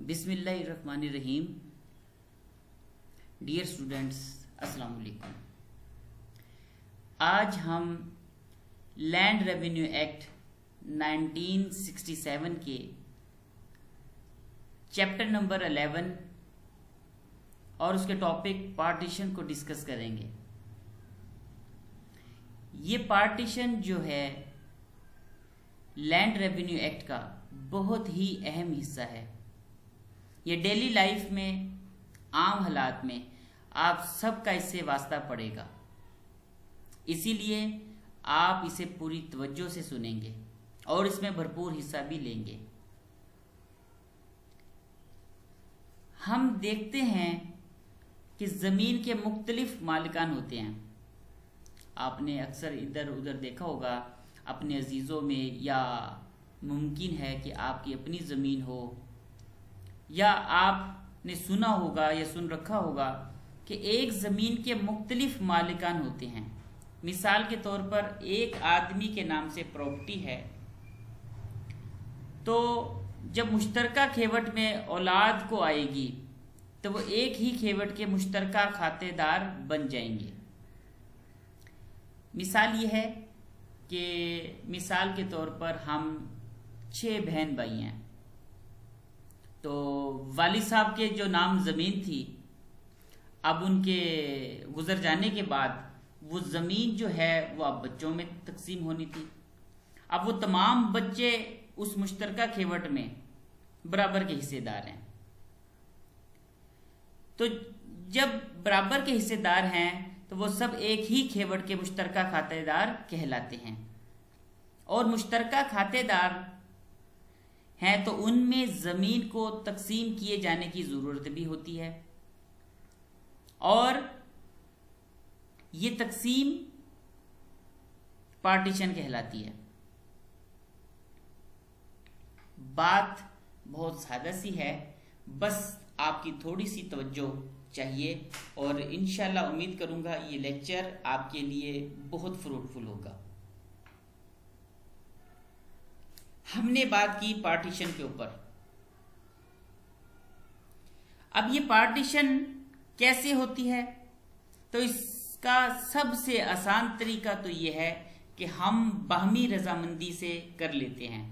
बिस्मिल्लाहिर्रहमानिर्रहीम। Dear students अस्सलाम वालेकुम आज हम लैंड रेवेन्यू एक्ट 1967 के चैप्टर नंबर 11 और उसके टॉपिक पार्टीशन को डिस्कस करेंगे। ये पार्टीशन जो है लैंड रेवेन्यू एक्ट का बहुत ही अहम हिस्सा है। ये डेली लाइफ में, आम हालात में, आप सबका इससे वास्ता पड़ेगा। इसीलिए आप इसे पूरी तवज्जो से सुनेंगे और इसमें भरपूर हिस्सा भी लेंगे। हम देखते हैं कि ज़मीन के मुख्तलिफ़ मालिकान होते हैं। आपने अक्सर इधर उधर देखा होगा, अपने अजीज़ों में या मुमकिन है कि आपकी अपनी ज़मीन हो या आपने सुना होगा या सुन रखा होगा कि एक ज़मीन के मुख्तलिफ़ मालिकान होते हैं। मिसाल के तौर पर एक आदमी के नाम से प्रॉपर्टी है। तो जब मुश्तरका खेवट में औलाद को आएगी तो वो एक ही खेवट के मुश्तरका खातेदार बन जाएँगे। मिसाल ये है कि मिसाल के तौर पर हम छह बहन भाई हैं। तो वाली साहब के जो नाम ज़मीन थी, अब उनके गुजर जाने के बाद वो ज़मीन जो है, वो अब बच्चों में तकसीम होनी थी। अब वो तमाम बच्चे उस मुश्तरका खेवट में बराबर के हिस्सेदार हैं। तो जब बराबर के हिस्सेदार हैं तो वो सब एक ही खेवट के मुश्तरका खातेदार कहलाते हैं। और मुश्तरका खातेदार हैं तो उनमें ज़मीन को तकसीम किए जाने की ज़रूरत भी होती है। और ये तकसीम पार्टीशन कहलाती है। बात बहुत सादा सी है, बस आपकी थोड़ी सी तवज्जो चाहिए, और इनशाला उम्मीद करूँगा ये लेक्चर आपके लिए बहुत फ्रूटफुल होगा। हमने बात की पार्टीशन के ऊपर। अब ये पार्टीशन कैसे होती है? तो इसका सबसे आसान तरीका तो ये है कि हम बाहमी रजामंदी से कर लेते हैं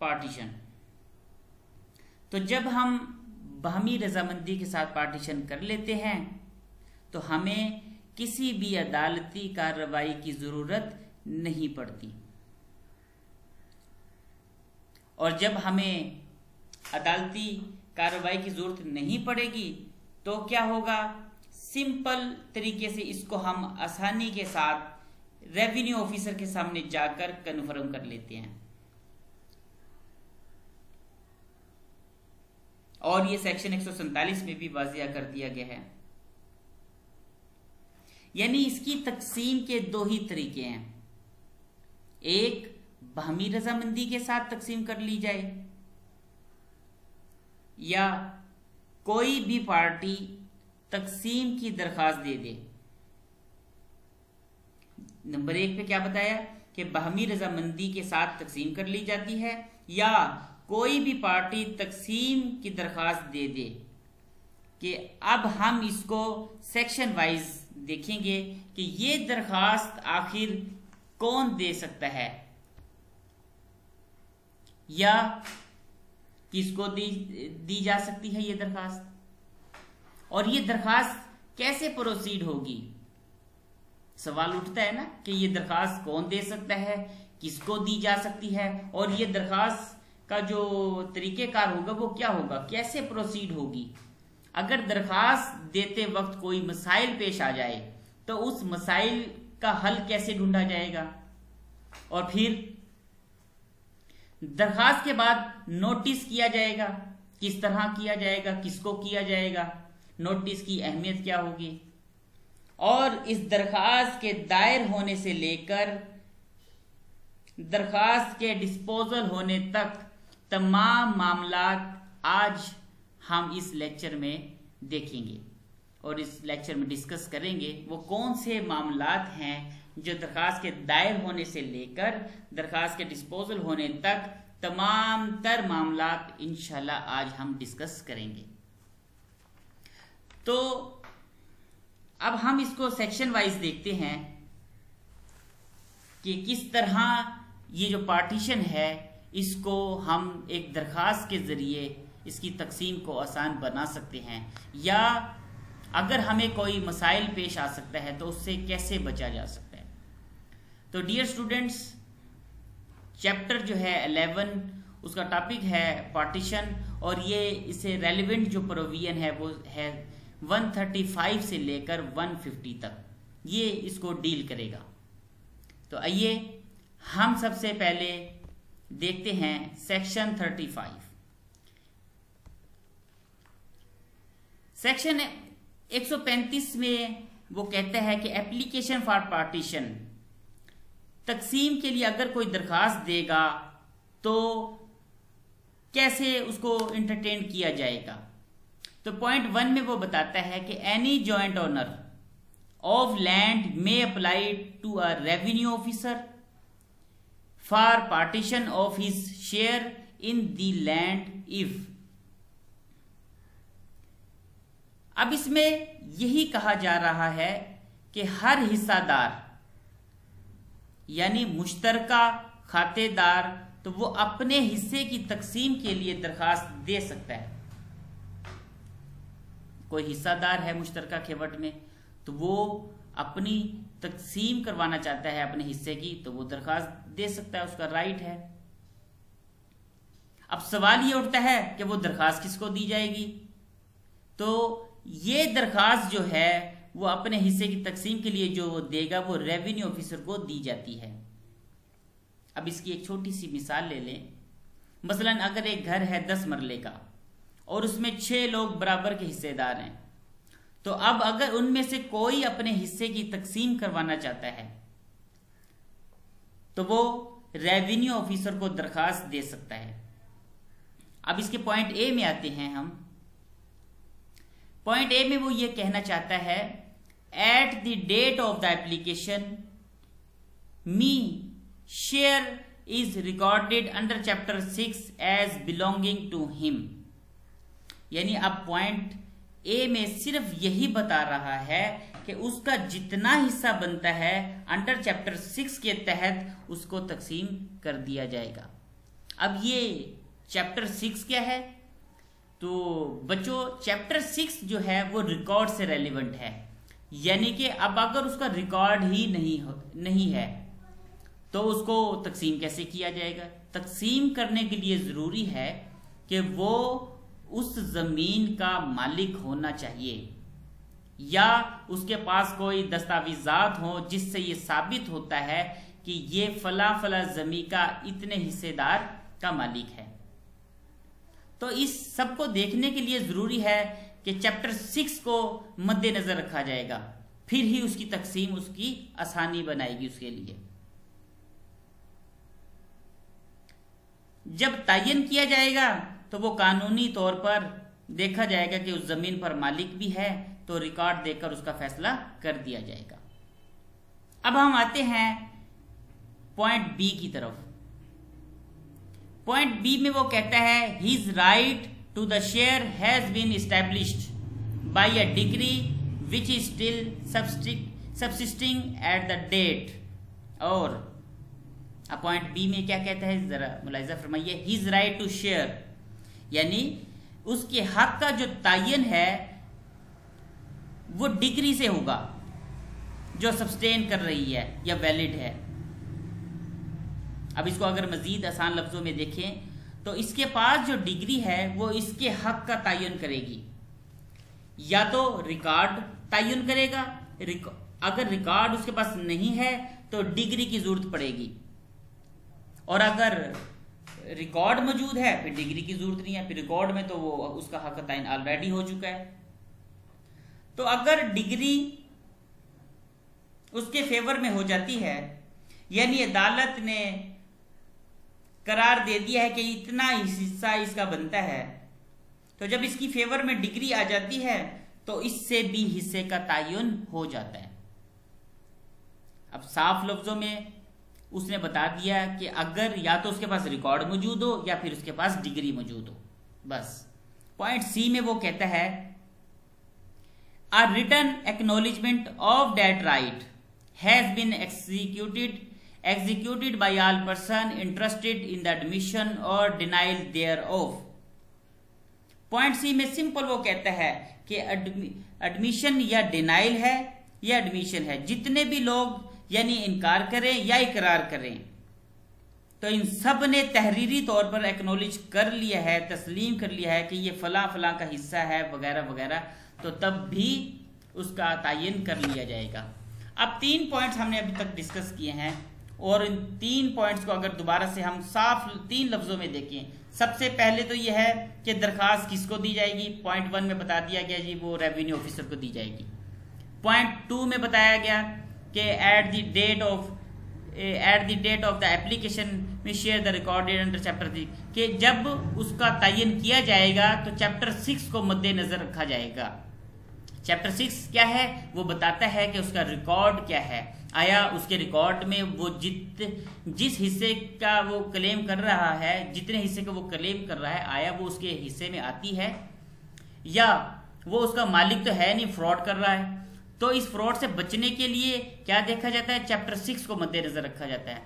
पार्टीशन। तो जब हम बाहमी रजामंदी के साथ पार्टीशन कर लेते हैं तो हमें किसी भी अदालती कार्रवाई की ज़रूरत नहीं पड़ती। और जब हमें अदालती कार्रवाई की ज़रूरत नहीं पड़ेगी तो क्या होगा? सिंपल तरीके से इसको हम आसानी के साथ रेवेन्यू ऑफिसर के सामने जाकर कन्फर्म कर लेते हैं। और ये सेक्शन एक में भी वाजिया कर दिया गया है। यानी इसकी तकसीम के दो ही तरीके हैं। एक बहमी रजामंदी के साथ तकसीम कर ली जाए। या कोई भी पार्टी तकसीम की दरखास्त दे दे। नंबर एक पे क्या बताया कि बहमी रजामंदी के साथ तकसीम कर ली जाती है या कोई भी पार्टी तकसीम की दरखास्त दे दे। कि अब हम इसको सेक्शन वाइज देखेंगे कि ये दरखास्त आखिर कौन दे सकता है। या किसको दी दी जा सकती है ये दरखास्त? और ये दरखास्त कैसे प्रोसीड होगी? सवाल उठता है ना कि ये दरखास्त कौन दे सकता है, किसको दी जा सकती है, और ये दरखास्त का जो तरीकेकार होगा वो क्या होगा? कैसे प्रोसीड होगी? अगर दरखास्त देते वक्त कोई मसाइल पेश आ जाए तो उस मसाइल का हल कैसे ढूंढा जाएगा? और फिर दरखास्त के बाद नोटिस किया जाएगा, किस तरह किया जाएगा, किसको किया जाएगा, नोटिस की अहमियत क्या होगी। और इस दरखास्त के दायर होने से लेकर, दरखास्त के डिस्पोजल होने तक तमाम मामला आज हम इस लेक्चर में देखेंगे। और इस लेक्चर में डिस्कस करेंगे वो कौन से मामलात हैं जो दरखास्त के दायर होने से लेकर दरखास्त के डिस्पोजल होने तक तमाम तर मामला इनशाला आज हम डिस्कस करेंगे। तो अब हम इसको सेक्शन वाइज देखते हैं कि किस तरह ये जो पार्टीशन है, इसको हम एक दरखास्त के ज़रिए इसकी तकसीम को आसान बना सकते हैं। या अगर हमें कोई मसाइल पेश आ सकता है तो उससे कैसे बचा जा सकता है? तो डियर स्टूडेंट्स चैप्टर जो है अलेवन उसका टॉपिक है पार्टीशन और ये इसे रेलिवेंट जो प्रोविज़न है वो है 135 से लेकर 150 तक। ये इसको डील करेगा। तो आइए हम सबसे पहले देखते हैं सेक्शन 35 सेक्शन 135 में वो कहता है कि एप्लीकेशन फॉर पार्टीशन तकसीम के लिए अगर कोई दरखास्त देगा तो कैसे उसको इंटरटेन किया जाएगा? तो पॉइंट वन में वो बताता है कि any joint owner of land may apply to a revenue officer for partition of his share in the land if अब इसमें यही कहा जा रहा है कि हर हिस्सादार यानी मुश्तरका खातेदार तो वो अपने हिस्से की तकसीम के लिए दरखास्त दे सकता है। कोई हिस्सादार है मुश्तरका खेवट में तो वो अपनी तकसीम करवाना चाहता है अपने हिस्से की तो वो दरखास्त दे सकता है, उसका राइट है। अब सवाल ये उठता है कि वो दरखास्त किसको दी जाएगी? तो ये दरखास्त जो है वो अपने हिस्से की तकसीम के लिए जो देगा वो रेवेन्यू ऑफिसर को दी जाती है। अब इसकी एक छोटी सी मिसाल ले लें। मसलन अगर एक घर है दस मरले का और उसमें छह लोग बराबर के हिस्सेदार हैं तो अब अगर उनमें से कोई अपने हिस्से की तकसीम करवाना चाहता है तो वो रेवेन्यू ऑफिसर को दरखास्त दे सकता है। अब इसके पॉइंट ए में आते हैं हम। पॉइंट ए में वो ये कहना चाहता है at the date of the application me share is recorded under chapter six as belonging to him यानी अब पॉइंट ए में सिर्फ़ यही बता रहा है कि उसका जितना हिस्सा बनता है अंडर चैप्टर सिक्स के तहत उसको तकसीम कर दिया जाएगा। अब ये चैप्टर सिक्स क्या है? तो बच्चों चैप्टर सिक्स जो है वो रिकॉर्ड से रेलिवेंट है। यानी कि अब अगर उसका रिकॉर्ड ही नहीं हो, नहीं है तो उसको तकसीम कैसे किया जाएगा? तकसीम करने के लिए ज़रूरी है कि वो उस ज़मीन का मालिक होना चाहिए, या उसके पास कोई दस्तावेजात हो जिससे ये साबित होता है कि ये फला फला जमी का इतने हिस्सेदार का मालिक है। तो इस सबको देखने के लिए ज़रूरी है कि चैप्टर सिक्स को मद्देनजर रखा जाएगा। फिर ही उसकी तकसीम उसकी आसानी बनाएगी उसके लिए। जब तयन किया जाएगा तो वो कानूनी तौर पर देखा जाएगा कि उस ज़मीन पर मालिक भी है तो रिकॉर्ड देकर उसका फैसला कर दिया जाएगा। अब हम आते हैं पॉइंट बी की तरफ़। पॉइंट बी में वो कहता है his right to the share has been established by a decree which is still subsisting at the date और पॉइंट बी में क्या कहता है? जरा मुलायजा फरमाइए। हिज राइट टू शेयर यानी उसके हक का जो तयन है, वो डिग्री से होगा, जो सब्सटेन कर रही है या वैलिड है। अब इसको अगर मजीद आसान लफ्जों में देखें तो इसके पास जो डिग्री है वो इसके हक का तयन करेगी। या तो रिकॉर्ड तयन करेगा रिक, अगर रिकॉर्ड उसके पास नहीं है तो डिग्री की ज़रूरत पड़ेगी। और अगर रिकॉर्ड मौजूद है फिर डिग्री की ज़रूरत नहीं है फिर रिकॉर्ड में तो वो उसका हक तयन ऑलरेडी हो चुका है। तो अगर डिग्री उसके फेवर में हो जाती है यानी अदालत ने करार दे दिया है कि इतना हिस्सा इसका बनता है। तो जब इसकी फेवर में डिग्री आ जाती है तो इससे भी हिस्से का तयन हो जाता है। अब साफ़ लफ्जों में उसने बता दिया कि अगर या तो उसके पास रिकॉर्ड मौजूद हो, या फिर उसके पास डिग्री मौजूद हो। बस। पॉइंट सी में वो कहता है, a written acknowledgement of that right has been executed executed by all person interested in the admission or denial thereof. Point C में सिंपल वो कहता है कि एडमिशन या डिनाइल है या एडमिशन है। जितने भी लोग यानी इनकार करें या इकरार करें तो इन सबने तहरीरी तौर पर एक्नोलेज कर लिया है, तस्लीम कर लिया है कि ये फला फला का हिस्सा है, वगैरह वगैरह तो तब भी उसका तयन कर लिया जाएगा। अब तीन पॉइंट्स हमने अभी तक डिस्कस किए हैं। और इन तीन पॉइंट्स को अगर दोबारा से हम साफ़ तीन लफ्जों में देखें, सबसे पहले तो यह है कि दरखास्त किसको दी जाएगी? पॉइंट वन में बता दिया गया जी, वो रेवेन्यू ऑफिसर को दी जाएगी। पॉइंट टू में बताया गया कि at the date of at the date of the application में share the recorded under chapter three कि जब उसका तयन किया जाएगा तो चैप्टर सिक्स को मद्देनजर रखा जाएगा। चैप्टर सिक्स क्या है? वो बताता है कि उसका रिकॉर्ड क्या है। आया उसके रिकॉर्ड में वो जित, जिस हिस्से का वो क्लेम कर रहा है, जितने हिस्से का वो क्लेम कर रहा है, आया वो उसके हिस्से में आती है, या वो उसका मालिक तो है नहीं फ्रॉड कर रहा है। तो इस फ्रॉड से बचने के लिए क्या देखा जाता है? चैप्टर सिक्स को मद्देनजर रखा जाता है,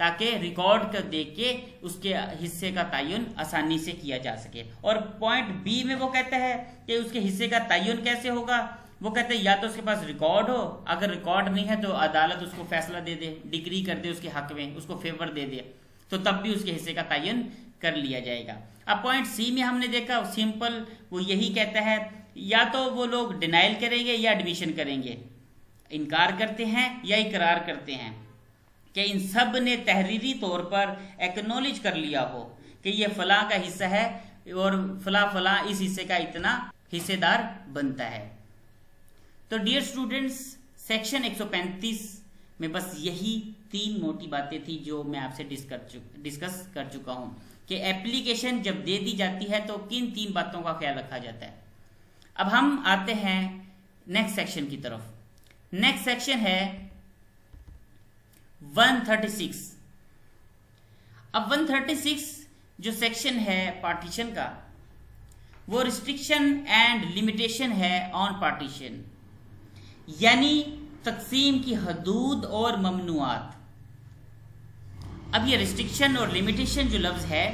ताकि रिकॉर्ड कर देख के उसके हिस्से का तयन आसानी से किया जा सके। और पॉइंट बी में वो कहता है कि उसके हिस्से का तयन कैसे होगा? वो कहते हैं, या तो उसके पास रिकॉर्ड हो, अगर रिकॉर्ड नहीं है तो अदालत उसको फैसला दे दे डिग्री कर दे उसके हक में, उसको फेवर दे दे। तो तब भी उसके हिस्से का तयन कर लिया जाएगा। अब पॉइंट सी में हमने देखा सिंपल वो यही कहता है, या तो वो लोग डिनाइल करेंगे या एडमिशन करेंगे। इनकार करते हैं या इकरार करते हैं। कि इन सबने तहरीरी तौर पर एक्नोलेज कर लिया हो कि ये फला का हिस्सा है और फला फला इस हिस्से का इतना हिस्सेदार बनता है। तो डियर स्टूडेंट्स सेक्शन 135 में बस यही तीन मोटी बातें थी जो मैं आपसे डिस्कस कर चुका हूँ कि एप्लीकेशन जब दे दी जाती है तो किन तीन बातों का ख्याल रखा जाता है। अब हम आते हैं नेक्स्ट सेक्शन की तरफ़। नेक्स्ट सेक्शन है 136 अब 136 जो सेक्शन है पार्टीशन का, वो रिस्ट्रिक्शन एंड लिमिटेशन है ऑन पार्टीशन यानी तकसीम की हदूद और ममनुआत। अब ये रिस्ट्रिक्शन और लिमिटेशन जो लफ्ज है,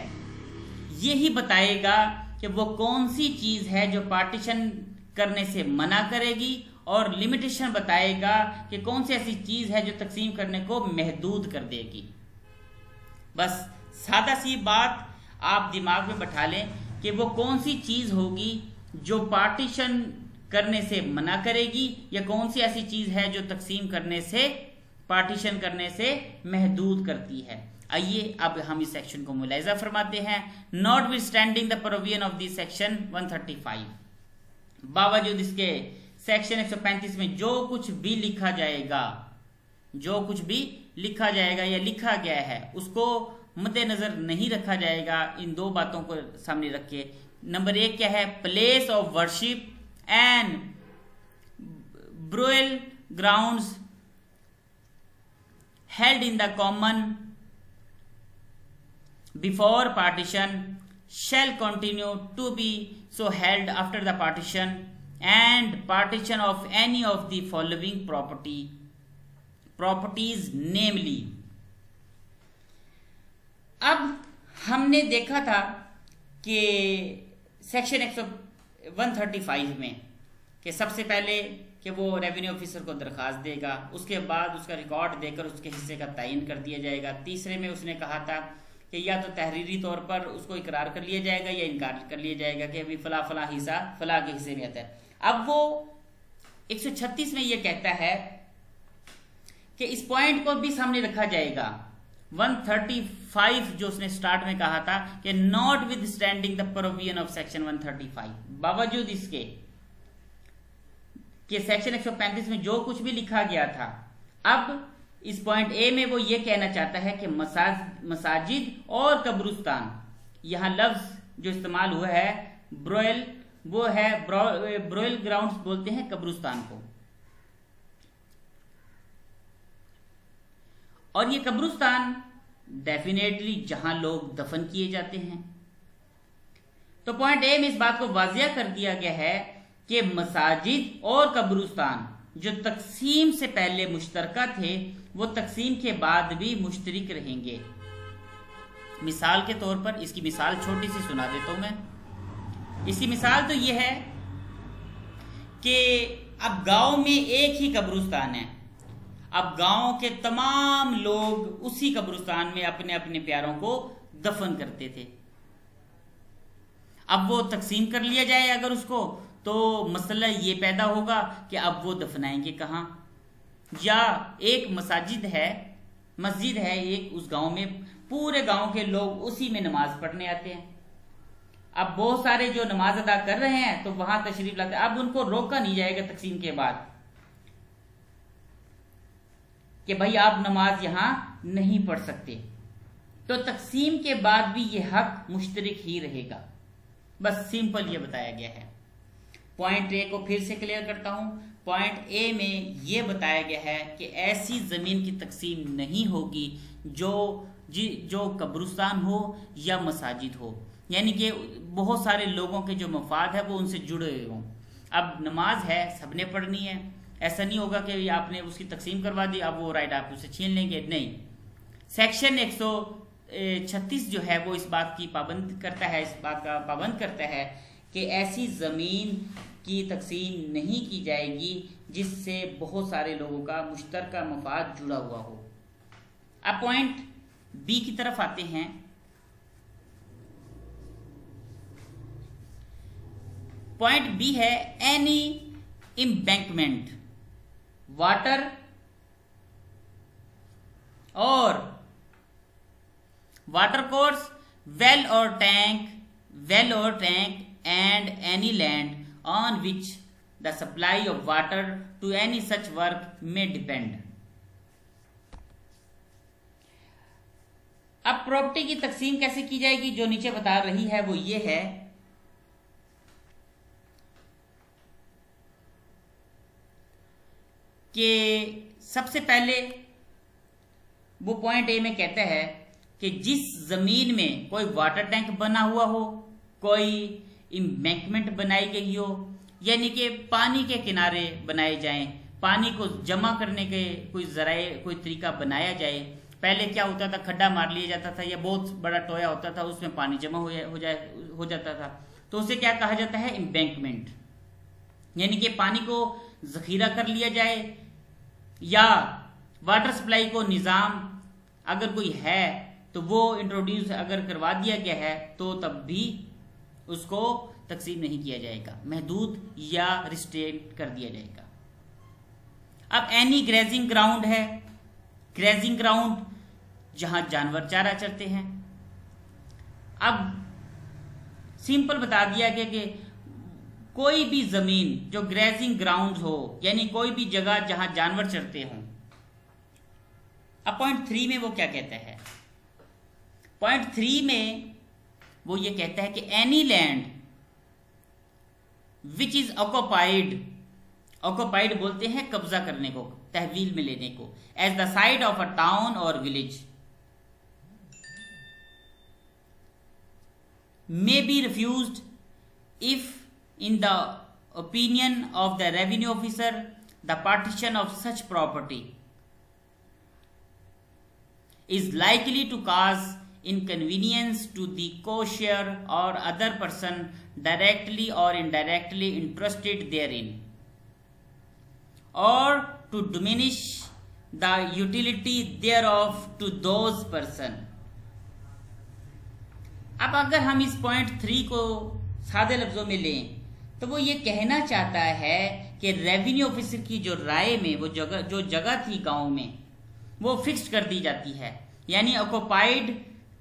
ये ही बताएगा कि वो कौन सी चीज़ है जो पार्टीशन करने से मना करेगी और लिमिटेशन बताएगा कि कौन सी ऐसी चीज़ है जो तकसीम करने को महदूद कर देगी। बस सादा सी बात आप दिमाग में बैठा लें कि वो कौन सी चीज़ होगी जो पार्टीशन करने से मना करेगी? या कौन सी ऐसी चीज़ है जो तकसीम करने से, पार्टीशन करने से महदूद करती है? आइए, अब हम इस सेक्शन को मुलायजा फरमाते हैं। Notwithstanding the provision of this section 135 बावजूद इसके सेक्शन 135 में जो कुछ भी लिखा जाएगा, जो कुछ भी लिखा जाएगा या लिखा गया है, उसको मद्देनजर नहीं रखा जाएगा। इन दो बातों को सामने रख के। नंबर एक क्या है? Place of worship and burial grounds held in the common before partition shall continue to be so held after the partition and partition of any of the following property, properties, namely, अब हमने देखा था कि section 135 में, कि सबसे पहले कि वो रेवेन्यू ऑफिसर को दरखास्त देगा, उसके बाद उसका रिकॉर्ड देकर उसके हिस्से का तयन कर दिया जाएगा। तीसरे में उसने कहा था कि या तो तहरीरी तौर पर उसको इकरार कर लिया जाएगा या इनकार कर लिया जाएगा कि अभी फला फला हिस्सा फला के हिस्से में आता है। अब वो 136 में ये कहता है कि इस पॉइंट को भी सामने रखा जाएगा। 135 जो उसने स्टार्ट में कहा था कि notwithstanding the provision of section 135 बावजूद इसके कि सेक्शन 135 में जो कुछ भी लिखा गया था, अब इस पॉइंट ए में वो ये कहना चाहता है कि मसाज, मसाजिद और कब्रुस्तान, यहाँ लफ्ज जो इस्तेमाल हुआ है ब्रोयल वो है ब्रोयल ग्राउंड्स बोलते हैं कब्रुस्तान को। और ये कब्रिस्तान डेफिनेटली जहाँ लोग दफन किए जाते हैं। तो पॉइंट ए में इस बात को वाजिया कर दिया गया है कि मसाजिद और कब्रुस्तान जो तकसीम से पहले मुश्तरका थे, वो तकसीम के बाद भी मुश्तरक रहेंगे। मिसाल के तौर पर, इसकी मिसाल छोटी सी सुना देता हूँ मैं। इसकी मिसाल तो यह है कि अब गाँव में एक ही कब्रुस्तान है। अब गाँव के तमाम लोग उसी कब्रिस्तान में अपने अपने प्यारों को दफन करते थे। अब वो तकसीम कर लिया जाए अगर उसको तो मसला ये पैदा होगा कि अब वो दफनाएँगे कहा? या एक मसाजिद है, मस्जिद है एक उस गाँव में, पूरे गाँव के लोग उसी में नमाज़ पढ़ने आते हैं। अब बहुत सारे जो नमाज़ अदा कर रहे हैं तो वहाँ तशरीफ़ लाते अब उनको रोका नहीं जाएगा तकसीम के बाद। कि भाई आप नमाज़ यहाँ नहीं पढ़ सकते। तो तकसीम के बाद भी यह हक मुश्तरक ही रहेगा। बस सिंपल ये बताया गया है। पॉइंट ए को फिर से क्लियर करता हूँ। पॉइंट ए में यह बताया गया है कि ऐसी ज़मीन की तकसीम नहीं होगी जो जी, जो कब्रुस्तान हो या मसाजिद हो। यानी कि बहुत सारे लोगों के जो मफाद है वो उनसे जुड़े हुए हों। अब नमाज़ है, सबने पढ़नी है। ऐसा नहीं होगा कि आपने उसकी तकसीम करवा दी, अब वो राइट आप उसे छीन लेंगे। नहीं। सेक्शन 136 जो है, वो इस बात की पाबंद करता है, इस बात का पाबंद करता है कि ऐसी ज़मीन की तकसीम नहीं की जाएगी जिससे बहुत सारे लोगों का मुश्तर मफाद जुड़ा हुआ हो। अब पॉइंट बी की तरफ़ आते हैं। पॉइंट बी है एनी इम्बैंकमेंट वाटर और वाटर कोर्स वेल और टैंक वेल और tank and any land on which the supply of water to any such work में डिपेंड अब प्रॉपर्टी की तकसीम कैसे की जाएगी? जो नीचे बता रही है वो ये है कि सबसे पहले वो पॉइंट ए में कहता है कि जिस ज़मीन में कोई वाटर टैंक बना हुआ हो कोई इम्बैंकमेंट बनाई गई हो यानी कि पानी के किनारे बनाए जाएँ पानी को जमा करने के कोई जराए कोई तरीका बनाया जाए पहले क्या होता था खड्डा मार लिया जाता था या बहुत बड़ा टोया होता था उसमें पानी जमा हो, हो जाए हो जाता था। तो उसे क्या कहा जाता है? इम्बैंकमेंट यानी कि पानी को जखीरा कर लिया जाए या वाटर सप्लाई को निज़ाम अगर कोई है तो वो इंट्रोड्यूस अगर करवा दिया गया है तो तब भी उसको तकसीम नहीं किया जाएगा। महदूद या रिस्ट्रेट कर दिया जाएगा। अब एनी ग्रेजिंग ग्राउंड है। ग्रेजिंग ग्राउंड जहाँ जानवर चारा चरते हैं। अब सिंपल बता दिया गया कि कोई भी ज़मीन जो ग्रेजिंग ग्राउंड हो, यानी कोई भी जगह जहाँ जानवर चरते हों। अब पॉइंट थ्री में वो क्या कहता है? पॉइंट थ्री में वो ये कहता है कि any land which is occupied occupied बोलते हैं कब्जा करने को, तहवील में लेने को as the site of a town और village may be refuse if in the opinion of the revenue officer the partition of such property is likely to cause inconvenience to the co-share or other person directly or indirectly interested therein or to diminish the utility thereof to those person अब अगर हम इस point three को सादे लफ्जों में लें तो वो ये कहना चाहता है कि रेवेन्यू ऑफिसर की जो राय में, वो जगह, जो जगह थी गाँव में, वो फिक्स कर दी जाती है। यानी ऑक्योपाइड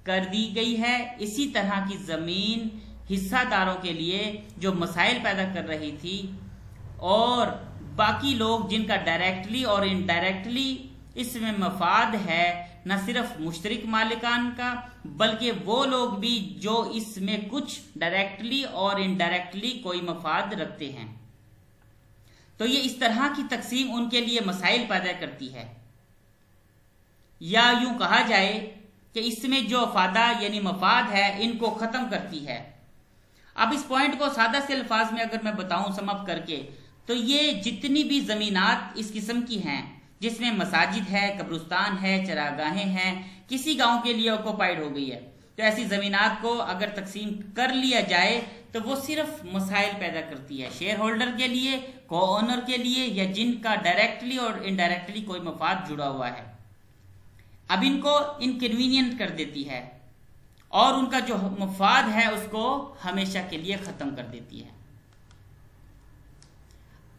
कर दी गई है। इसी तरह की ज़मीन हिस्सादारों के लिए जो मसाइल पैदा कर रही थी और बाकी लोग जिनका डायरेक्टली और इनडायरेक्टली इसमें मफाद है न सिर्फ़ मुश्तरक मालिकान का, बल्कि वो लोग भी जो इसमें कुछ डायरेक्टली और इनडायरेक्टली कोई मफाद रखते हैं। तो ये इस तरह की तकसीम उनके लिए मसाइल पैदा करती है। या यूँ कहा जाए कि इसमें जो अफादा यानी मफाद है, इनको खत्म करती है। अब इस पॉइंट को सादा से अल्फाज में अगर मैं बताऊँ समप करके तो ये जितनी भी जमीनात इस किस्म की हैं जिसमें मसाजिद है, कब्रिस्तान है, चरागाहें हैं, किसी गाँव के लिए ऑक्योपाइड हो गई है। तो ऐसी जमीनात को अगर तकसीम कर लिया जाए तो वो सिर्फ़ मसाइल पैदा करती है। शेयर होल्डर के लिए को ओनर के लिए, या जिनका डायरेक्टली और इनडायरेक्टली कोई मफाद जुड़ा हुआ है। अब इनको इनकन्वीनियंट कर देती है, और उनका जो मफाद है, उसको हमेशा के लिए खत्म कर देती है।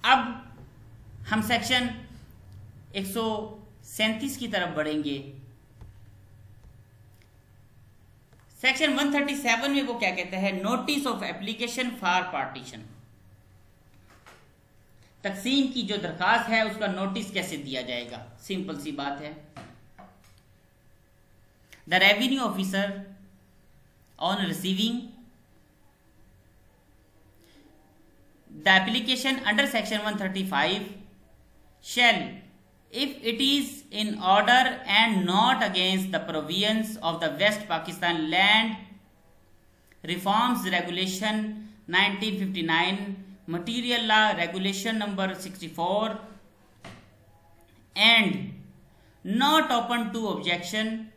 अब हम सेक्शन एक की तरफ़ बढ़ेंगे। सेक्शन 137 में वो क्या कहते हैं? Notice of application for partition तकसीम की जो दरखास्त है, उसका नोटिस कैसे दिया जाएगा? सिंपल सी बात है। The revenue officer on receiving the application under section 135 shall if it is in order and not against the provisions of the West Pakistan Land Reforms Regulation 1959, Material Law Regulation number 64 and not open to objection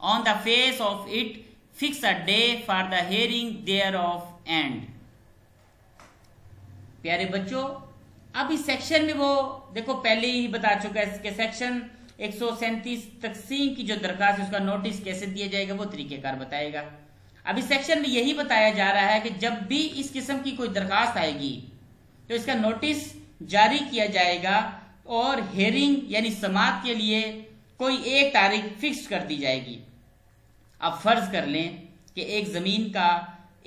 on the face of it fix a day for the hearing thereof and प्यारे बच्चों अब इस section में वो, देखो, पहले ही बता चुका है इसके सेक्शन एक तकसीम की जो दरखास्त है, उसका नोटिस कैसे दिया जाएगा, वो तरीकेकार बताएगा। अब इस सेक्शन में यही बताया जा रहा है कि जब भी इस किस्म की कोई दरखास्त आएगी तो इसका नोटिस जारी किया जाएगा और हेयरिंग यानी समाप्त के लिए कोई एक तारीख फिक्स कर दी जाएगी। अब फ़र्ज़ कर लें कि एक ज़मीन का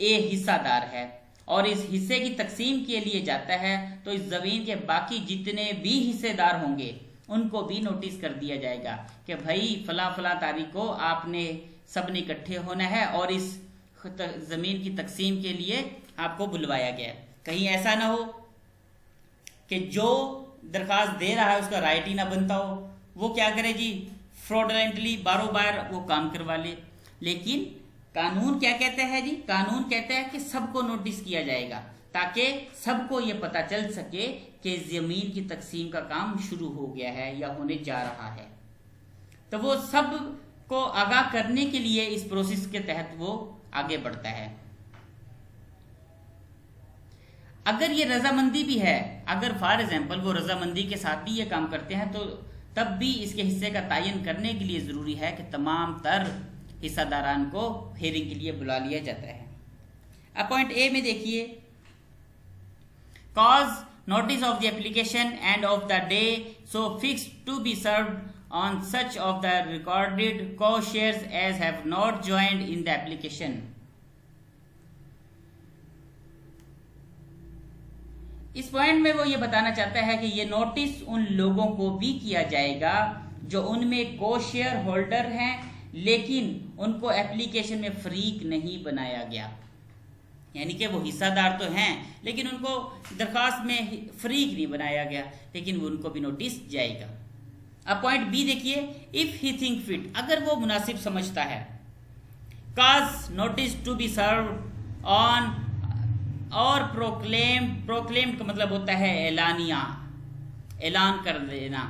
एक हिस्सादार है। और इस हिस्से की तकसीम के लिए जाता है तो इस ज़मीन के बाकी जितने भी हिस्सेदार होंगे, उनको भी नोटिस कर दिया जाएगा कि भाई फला फला तारीख को आपने सबने इकट्ठे होना है और इस ज़मीन की तकसीम के लिए आपको बुलवाया गया कहीं ऐसा ना हो कि जो दरखास्त दे रहा है उसका राइट ही ना बनता हो। वो क्या करे जी? फ्रॉडलेंटली बारो बार वो काम करवा ले। लेकिन कानून क्या कहते हैं जी? कानून कहते हैं कि सबको नोटिस किया जाएगा, ताकि सबको ये पता चल सके कि ज़मीन की तकसीम का काम शुरू हो गया है या होने जा रहा है। तो वो सबको आगाह करने के लिए इस प्रोसेस के तहत वो आगे बढ़ता है। अगर ये रजामंदी भी है, अगर फॉर एग्ज़ाम्पल वो रजामंदी के साथ भी ये काम करते हैं तो तब भी इसके हिस्से का तयन करने के लिए ज़रूरी है कि तमाम तर हिस्सादारान को हेयरिंग के लिए बुला लिया जाता है। अब पॉइंट ए में देखिए। Cause notice of the application and of the day so fixed to be served on such of the recorded को share as have not joined in the application इस पॉइंट में वो ये बताना चाहता है कि ये नोटिस उन लोगों को भी किया जाएगा जो उनमें को शेयर होल्डर हैं लेकिन उनको एप्लीकेशन में फ्रीक नहीं बनाया गया। यानी कि वो हिस्सादार तो हैं, लेकिन उनको दरखास्त में फ्रीक नहीं बनाया गया, लेकिन वो उनको भी नोटिस जाएगा। अब पॉइंट बी देखिए इफ़ ही थिंक फिट अगर वो मुनासिब समझता है cause notice to be serve on और प्रोक्लेम प्रोक्लेम का मतलब होता है एलानिया ऐलान कर देना।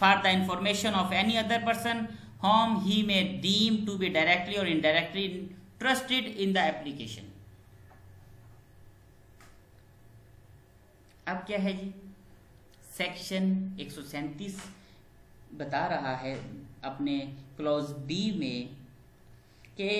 For the information of any other person whom he may deem to be directly or indirectly interested in the application. अब क्या है जी सेक्शन एक बता रहा है अपने क्लॉज बी में कि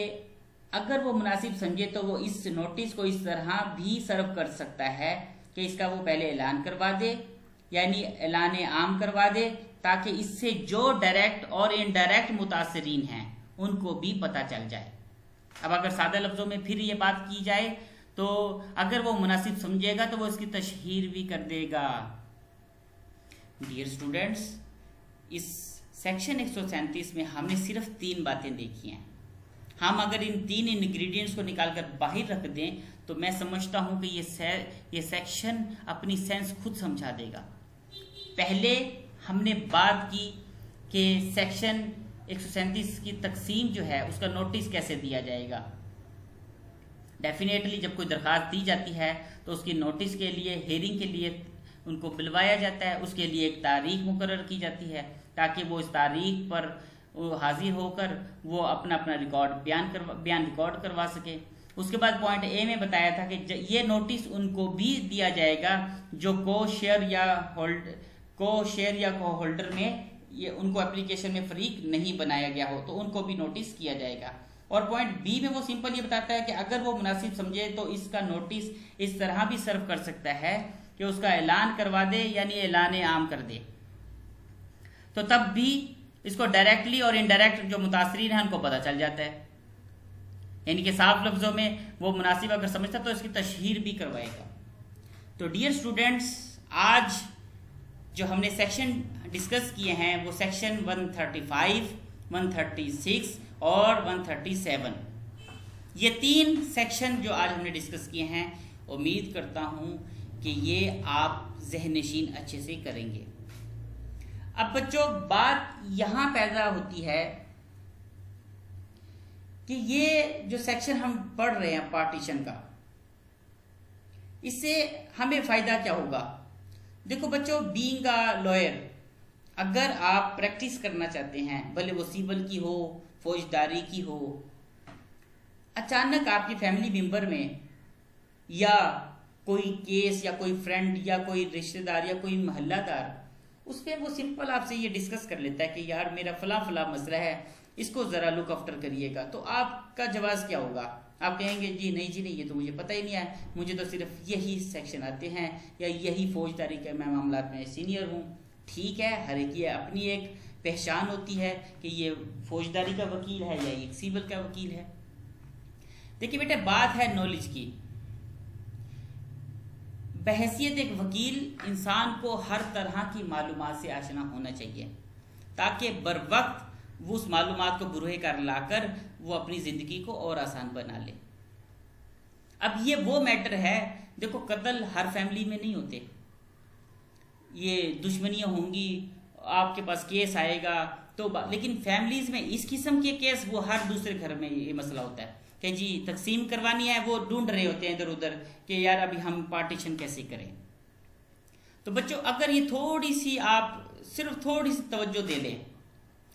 अगर वो मुनासिब समझे तो वो इस नोटिस को इस तरह भी सर्व कर सकता है कि इसका वो पहले ऐलान करवा दे, यानी ऐलान आम करवा दे ताकि इससे जो डायरेक्ट और इनडायरेक्ट मुतासरीन हैं उनको भी पता चल जाए। अब अगर सादा लफ्जों में फिर ये बात की जाए तो अगर वो मुनासिब समझेगा तो वो इसकी तशहीर भी कर देगा। डियर स्टूडेंट्स इस सेक्शन एक सौ सैंतीस में हमने सिर्फ़ तीन बातें देखी हैं। हम अगर इन तीन इंग्रेडिएंट्स को निकालकर बाहर रख दें तो मैं समझता हूँ कि ये से, ये सेक्शन अपनी सेंस खुद समझा देगा। पहले हमने बात की कि सेक्शन एक सौ सैंतीस की तकसीम जो है, उसका नोटिस कैसे दिया जाएगा? डेफिनेटली जब कोई दरखास्त दी जाती है तो उसकी नोटिस के लिए हेयरिंग के लिए उनको बुलवाया जाता है। उसके लिए एक तारीख मुकर की जाती है, ताकि वो इस तारीख पर हाजिर होकर वो अपना अपना रिकॉर्ड बयान कर बयान रिकॉर्ड करवा सके। उसके बाद पॉइंट ए में बताया था कि ये नोटिस उनको भी दिया जाएगा, जो को शेयर या होल्ड को शेयर या को होल्डर में ये उनको एप्लीकेशन में फरीक नहीं बनाया गया हो तो उनको भी नोटिस किया जाएगा। और पॉइंट बी में वो सिंपल ये बताता है कि अगर वो मुनासिब समझे तो इसका नोटिस इस तरह भी सर्व कर सकता है कि उसका ऐलान करवा दे, यानी ऐलान आम कर दे। तो तब भी इसको डायरेक्टली और इनडायरेक्ट जो मुतासरीन है, उनको पता चल जाता है। यानी कि साफ़ लफ्जों में वो मुनासिब अगर समझता तो इसकी तशहर भी करवाएगा। तो डियर स्टूडेंट्स आज जो हमने सेक्शन डिस्कस किए हैं वो सेक्शन 135, 136 और 137 ये तीन सेक्शन जो आज हमने डिस्कस किए हैं उम्मीद करता हूँ कि ये आप जहन नशीन अच्छे से करेंगे। अब बच्चों बात यहाँ पैदा होती है कि ये जो सेक्शन हम पढ़ रहे हैं पार्टीशन का इससे हमें फ़ायदा क्या होगा? देखो बच्चों बीइंग अ लॉयर अगर आप प्रैक्टिस करना चाहते हैं, भले वो सिविल की हो, फौजदारी की हो, अचानक आपकी फैमिली मेंबर में या कोई केस या कोई फ्रेंड या कोई रिश्तेदार या कोई मोहल्लादार, उस पर वो सिंपल आपसे ये डिस्कस कर लेता है कि यार मेरा फला फला मसला है, इसको ज़रा लुक आफ्टर करिएगा। तो आपका जवाब क्या होगा? आप कहेंगे, जी नहीं जी नहीं, ये तो मुझे पता ही नहीं है। मुझे तो सिर्फ़ यही सेक्शन आते हैं या यही फौजदारी के मैं मामला में सीनियर हूँ। ठीक है, हर एक ये अपनी एक पहचान होती है कि ये फौजदारी का वकील है या एक सिविल का वकील है। देखिए बेटे, बात है नॉलेज की। बहसीत एक वकील इंसान को हर तरह की मालूम से आशना होना चाहिए, ताकि बर वक्त वो उस मालूम को बुरे कर लाकर वो अपनी ज़िंदगी को और आसान बना ले। अब ये वो मैटर है, देखो कत्ल हर फैमिली में नहीं होते। ये दुश्मनियाँ होंगी, आपके पास केस आएगा तो लेकिन फैमिलीज़ में इस किस्म के केस, वो हर दूसरे घर में ये मसला होता है। कि जी, तकसीम करवानी है, वो ढूंढ रहे होते हैं इधर उधर कि यार अभी हम पार्टीशन कैसे करें। तो बच्चों, अगर ये थोड़ी सी आप सिर्फ़ थोड़ी सी तवज्जो दे लें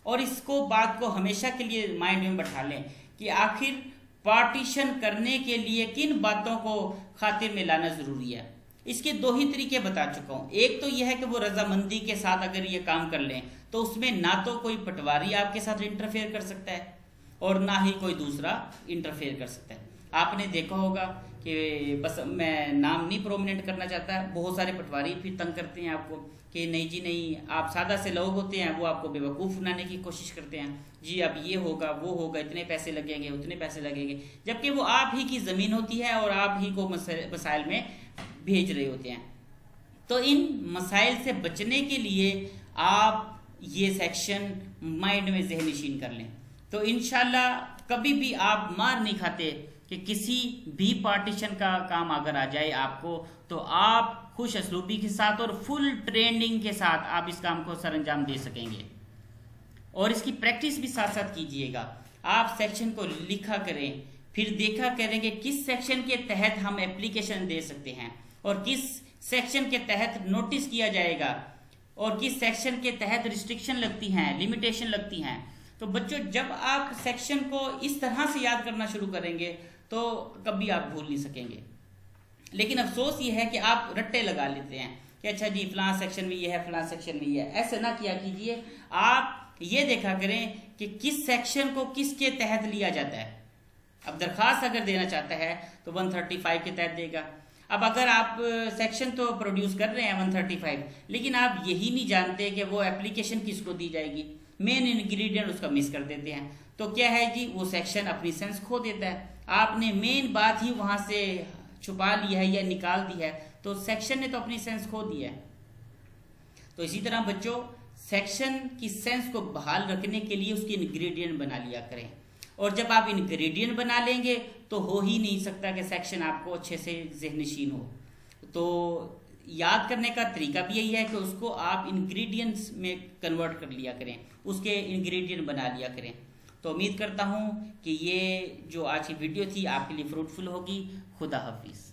और इसको बात को हमेशा के लिए माइंड में बैठा लें कि आखिर पार्टीशन करने के लिए किन बातों को खातिर में लाना ज़रूरी है। इसके दो ही तरीके बता चुका हूँ। एक तो यह है कि वो रजामंदी के साथ अगर ये काम कर लें तो उसमें ना तो कोई पटवारी आपके साथ इंटरफेयर कर सकता है और ना ही कोई दूसरा इंटरफेयर कर सकता है। आपने देखा होगा कि बस मैं नाम नहीं प्रोमिनेंट करना चाहता, बहुत सारे पटवारी फिर तंग करते हैं आपको। कि नहीं जी, नहीं, आप सादा से लोग होते हैं, वो आपको बेवकूफ़ बनाने की कोशिश करते हैं। जी, अब ये होगा, वो होगा, इतने पैसे लगेंगे, उतने पैसे लगेंगे। जबकि वो आप ही की ज़मीन होती है और आप ही को मसाइल में भेज रहे होते हैं। तो इन मसाइल से बचने के लिए आप ये सेक्शन माइंड में जहन नशीन कर लें। तो इनशाला कभी भी आप मार नहीं खाते कि किसी भी पार्टीशन का काम अगर आ जाए आपको तो आप खुश असलूबी के साथ और फुल ट्रेनिंग के साथ आप इस काम को सर अंजाम दे सकेंगे। और इसकी प्रैक्टिस भी साथ साथ कीजिएगा। आप सेक्शन को लिखा करें, फिर देखा करेंगे किस सेक्शन के तहत हम एप्लीकेशन दे सकते हैं और किस सेक्शन के तहत नोटिस किया जाएगा और किस सेक्शन के तहत रिस्ट्रिक्शन लगती हैं लिमिटेशन लगती हैं। तो बच्चों, जब आप सेक्शन को इस तरह से याद करना शुरू करेंगे तो कभी आप भूल नहीं सकेंगे। लेकिन अफसोस ये है कि आप रट्टे लगा लेते हैं कि अच्छा जी, फलां सेक्शन में ये है, फलां सेक्शन में ये है। ऐसे ना किया कीजिए। आप ये देखा करें कि किस सेक्शन को किसके तहत लिया जाता है। अब दरखास्त अगर देना चाहता है तो 135 के तहत देगा। अब अगर आप सेक्शन तो प्रोड्यूस कर रहे हैं 135 लेकिन आप यही नहीं जानते कि वो एप्लीकेशन किसको दी जाएगी। मेन इंग्रेडिएंट उसका मिस कर देते हैं। तो क्या है जी, वो सेक्शन अपनी सेंस खो देता है। आपने मेन बात ही वहाँ से छुपा लिया है या निकाल दिया है तो सेक्शन ने तो अपनी सेंस खो दी है। तो इसी तरह बच्चों सेक्शन की सेंस को बहाल रखने के लिए उसकी इंग्रेडिएंट बना लिया करें। और जब आप इंग्रेडिएंट बना लेंगे तो हो ही नहीं सकता कि सेक्शन आपको अच्छे से जहनशीन हो। तो याद करने का तरीका भी यही है कि उसको आप इंग्रेडिएंट्स में कन्वर्ट कर लिया करें। उसके इंग्रेडिएंट बना लिया करें। तो उम्मीद करता हूँ कि ये जो आज की वीडियो थी, आपके लिए फ्रूटफुल होगी। खुदा हाफिज़।